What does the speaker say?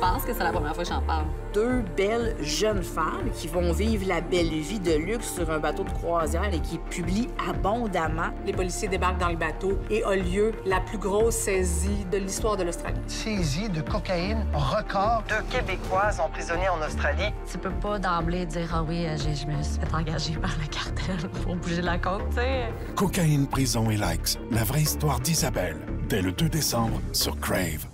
pense que c'est la première fois que j'en parle. Deux belles jeunes femmes qui vont vivre la belle vie de luxe sur un bateau de croisière et qui publient abondamment. Les policiers débarquent dans le bateau et a lieu la plus grosse saisie de l'histoire de l'Australie. Saisie de cocaïne record. Deux Québécoises emprisonnées en Australie. Tu peux pas d'emblée dire Ah oui, euh, je me suis fait engager par le cartel pour bouger la côte, tu sais. Cocaïne, prison et likes. La vraie histoire d'Isabelle. Dès le 2 décembre sur Crave.